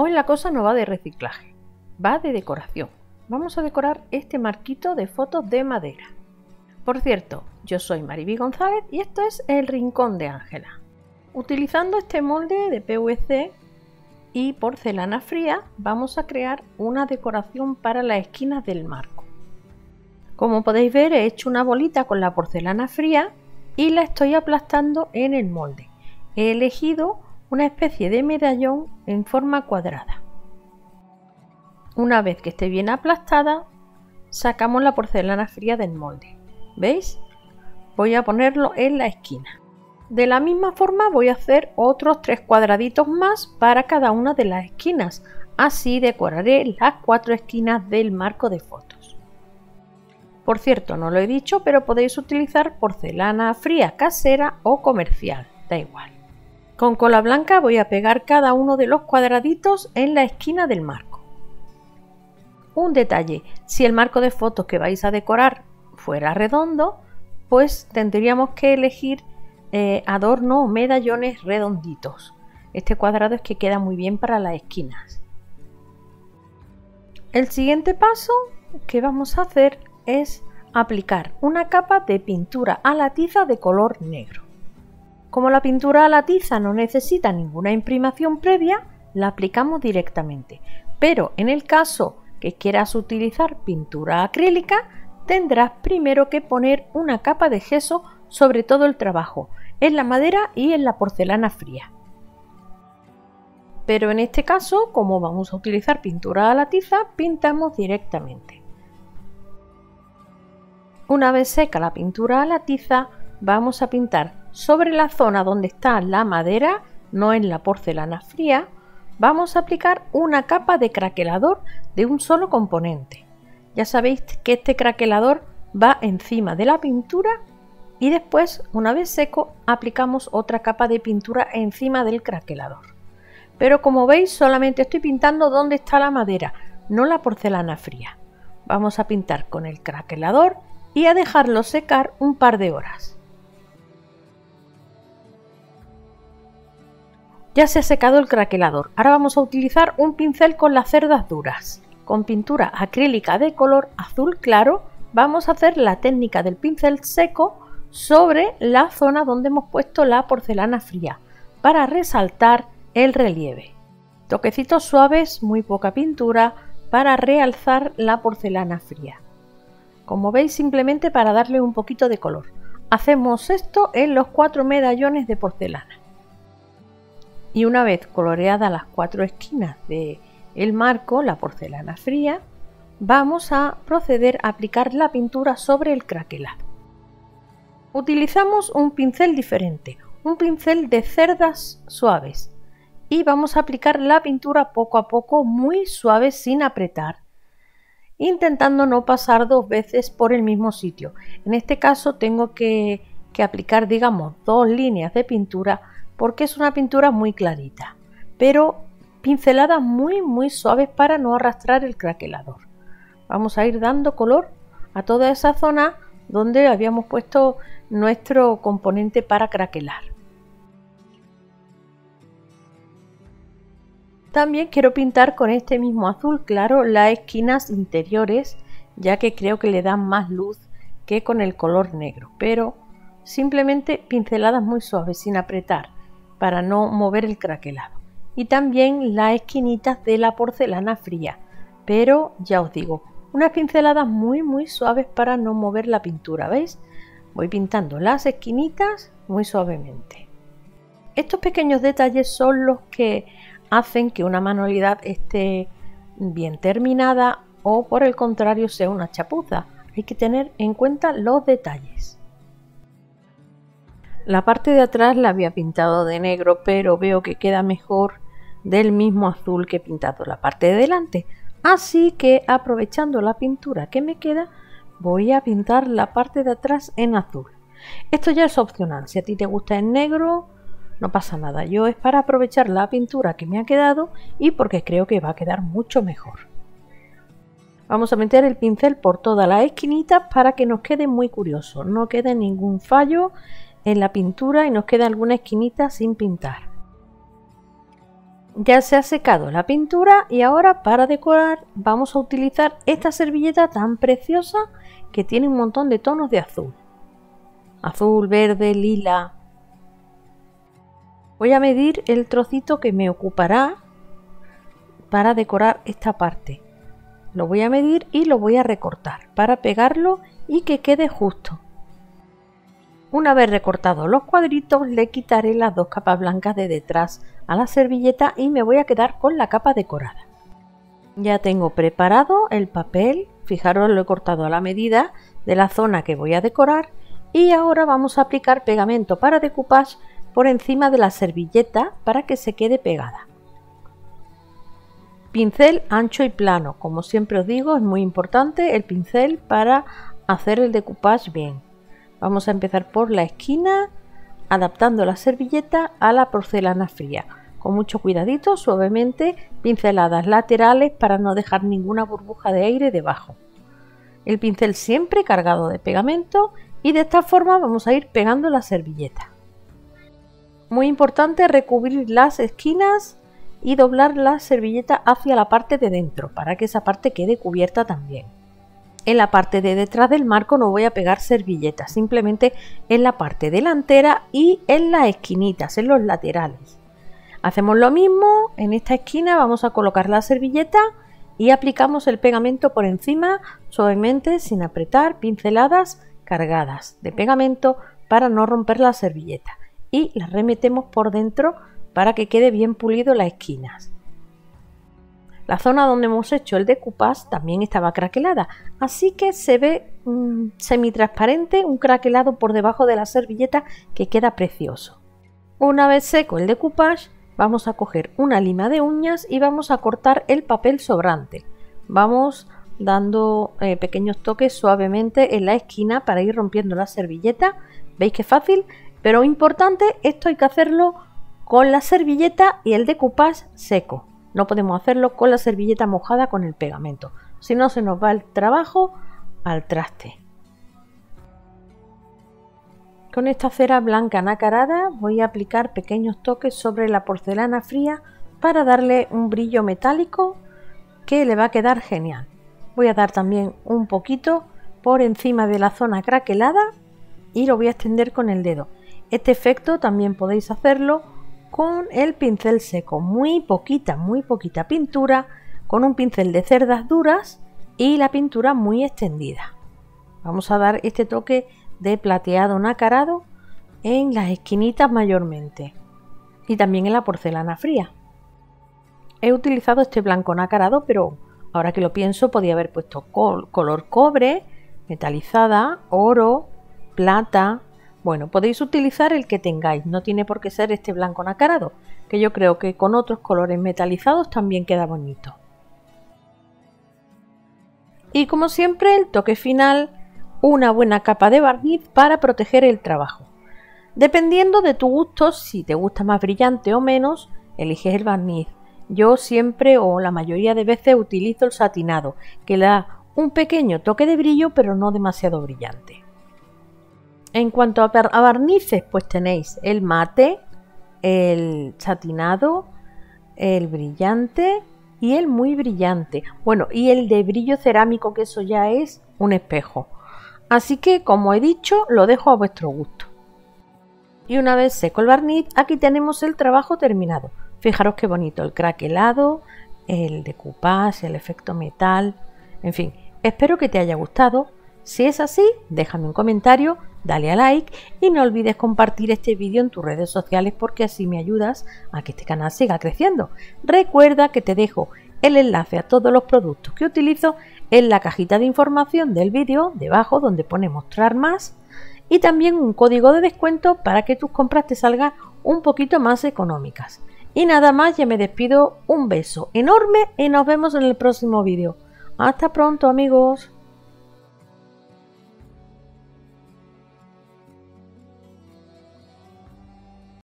Hoy la cosa no va de reciclaje, va de decoración. Vamos a decorar este marquito de fotos de madera. Por cierto, yo soy Mariby González y esto es El Rincón de Ángela. Utilizando este molde de PVC y porcelana fría vamos a crear una decoración para las esquinas del marco. Como podéis ver he hecho una bolita con la porcelana fría y la estoy aplastando en el molde. He elegido una especie de medallón en forma cuadrada. Una vez que esté bien aplastada, sacamos la porcelana fría del molde. ¿Veis? Voy a ponerlo en la esquina. De la misma forma voy a hacer otros tres cuadraditos más para cada una de las esquinas. Así decoraré las cuatro esquinas del marco de fotos. Por cierto, no lo he dicho, pero podéis utilizar porcelana fría casera o comercial, da igual. Con cola blanca voy a pegar cada uno de los cuadraditos en la esquina del marco. Un detalle, si el marco de fotos que vais a decorar fuera redondo, pues tendríamos que elegir eh, adornos o medallones redonditos. Este cuadrado es que queda muy bien para las esquinas. El siguiente paso que vamos a hacer es aplicar una capa de pintura a la tiza de color negro. Como la pintura a la tiza no necesita ninguna imprimación previa, la aplicamos directamente. Pero en el caso que quieras utilizar pintura acrílica, tendrás primero que poner una capa de gesso sobre todo el trabajo, en la madera y en la porcelana fría. Pero en este caso, como vamos a utilizar pintura a la tiza, pintamos directamente. Una vez seca la pintura a la tiza, vamos a pintar sobre la zona donde está la madera, no en la porcelana fría, vamos a aplicar una capa de craquelador de un solo componente. Ya sabéis que este craquelador va encima de la pintura y después, una vez seco, aplicamos otra capa de pintura encima del craquelador. Pero como veis, solamente estoy pintando donde está la madera, no la porcelana fría. Vamos a pintar con el craquelador y a dejarlo secar un par de horas. Ya se ha secado el craquelador. Ahora vamos a utilizar un pincel con las cerdas duras. Con pintura acrílica de color azul claro vamos a hacer la técnica del pincel seco sobre la zona donde hemos puesto la porcelana fría para resaltar el relieve. Toquecitos suaves, muy poca pintura para realzar la porcelana fría. Como veis simplemente para darle un poquito de color. Hacemos esto en los cuatro medallones de porcelana y una vez coloreadas las cuatro esquinas de el marco, la porcelana fría, vamos a proceder a aplicar la pintura sobre el craquelado. Utilizamos un pincel diferente, un pincel de cerdas suaves y vamos a aplicar la pintura poco a poco muy suave sin apretar, intentando no pasar dos veces por el mismo sitio. En este caso tengo que, que aplicar digamos dos líneas de pintura porque es una pintura muy clarita, pero pinceladas muy muy suaves para no arrastrar el craquelador. Vamos a ir dando color a toda esa zona donde habíamos puesto nuestro componente para craquelar. También quiero pintar con este mismo azul claro las esquinas interiores, ya que creo que le dan más luz que con el color negro, pero simplemente pinceladas muy suaves sin apretar para no mover el craquelado. Y también las esquinitas de la porcelana fría. Pero ya os digo, unas pinceladas muy muy suaves para no mover la pintura, ¿veis? Voy pintando las esquinitas muy suavemente. Estos pequeños detalles son los que hacen que una manualidad esté bien terminada o por el contrario sea una chapuza. Hay que tener en cuenta los detalles. La parte de atrás la había pintado de negro, pero veo que queda mejor del mismo azul que he pintado la parte de delante. Así que aprovechando la pintura que me queda, voy a pintar la parte de atrás en azul. Esto ya es opcional, si a ti te gusta en negro, no pasa nada. Yo es para aprovechar la pintura que me ha quedado y porque creo que va a quedar mucho mejor. Vamos a meter el pincel por todas las esquinitas para que nos quede muy curioso, no quede ningún fallo en la pintura y nos queda alguna esquinita sin pintar. Ya se ha secado la pintura y ahora para decorar vamos a utilizar esta servilleta tan preciosa que tiene un montón de tonos de azul. Azul, verde, lila. Voy a medir el trocito que me ocupará para decorar esta parte. Lo voy a medir y lo voy a recortar para pegarlo y que quede justo. Una vez recortados los cuadritos le quitaré las dos capas blancas de detrás a la servilleta y me voy a quedar con la capa decorada. Ya tengo preparado el papel, fijaros lo he cortado a la medida de la zona que voy a decorar y ahora vamos a aplicar pegamento para decoupage por encima de la servilleta para que se quede pegada. Pincel ancho y plano, como siempre os digo es muy importante el pincel para hacer el decoupage bien. Vamos a empezar por la esquina, adaptando la servilleta a la porcelana fría. Con mucho cuidadito, suavemente, pinceladas laterales para no dejar ninguna burbuja de aire debajo. El pincel siempre cargado de pegamento y de esta forma vamos a ir pegando la servilleta. Muy importante recubrir las esquinas y doblar la servilleta hacia la parte de dentro para que esa parte quede cubierta también. En la parte de detrás del marco no voy a pegar servilletas, simplemente en la parte delantera y en las esquinitas, en los laterales. Hacemos lo mismo, en esta esquina vamos a colocar la servilleta y aplicamos el pegamento por encima suavemente sin apretar, pinceladas cargadas de pegamento para no romper la servilleta y las remetemos por dentro para que quede bien pulido las esquinas. La zona donde hemos hecho el decoupage también estaba craquelada, así que se ve mm, semitransparente, un craquelado por debajo de la servilleta que queda precioso. Una vez seco el decoupage, vamos a coger una lima de uñas y vamos a cortar el papel sobrante. Vamos dando eh, pequeños toques suavemente en la esquina para ir rompiendo la servilleta. ¿Veis que fácil? Pero importante, esto hay que hacerlo con la servilleta y el decoupage seco. No podemos hacerlo con la servilleta mojada con el pegamento, si no se nos va el trabajo al traste. Con esta cera blanca nacarada voy a aplicar pequeños toques sobre la porcelana fría para darle un brillo metálico que le va a quedar genial. Voy a dar también un poquito por encima de la zona craquelada y lo voy a extender con el dedo. Este efecto también podéis hacerlo con el pincel seco, muy poquita, muy poquita pintura, con un pincel de cerdas duras y la pintura muy extendida. Vamos a dar este toque de plateado nacarado en las esquinitas mayormente y también en la porcelana fría. He utilizado este blanco nacarado, pero ahora que lo pienso podía haber puesto color cobre, metalizada, oro, plata, bueno, podéis utilizar el que tengáis, no tiene por qué ser este blanco nacarado, que yo creo que con otros colores metalizados también queda bonito. Y como siempre, el toque final, una buena capa de barniz para proteger el trabajo. Dependiendo de tu gusto, si te gusta más brillante o menos, eliges el barniz. Yo siempre o la mayoría de veces utilizo el satinado, que da un pequeño toque de brillo pero no demasiado brillante. En cuanto a, barnices, pues tenéis el mate, el satinado, el brillante y el muy brillante. Bueno, y el de brillo cerámico, que eso ya es un espejo. Así que, como he dicho, lo dejo a vuestro gusto. Y una vez seco el barniz, aquí tenemos el trabajo terminado. Fijaros qué bonito el craquelado, el decoupage, el efecto metal, en fin. Espero que te haya gustado. Si es así, déjame un comentario dale a like y no olvides compartir este vídeo en tus redes sociales porque así me ayudas a que este canal siga creciendo. Recuerda que te dejo el enlace a todos los productos que utilizo en la cajita de información del vídeo debajo donde pone mostrar más y también un código de descuento para que tus compras te salgan un poquito más económicas. Y nada más, ya me despido, un beso enorme y nos vemos en el próximo vídeo. Hasta pronto amigos.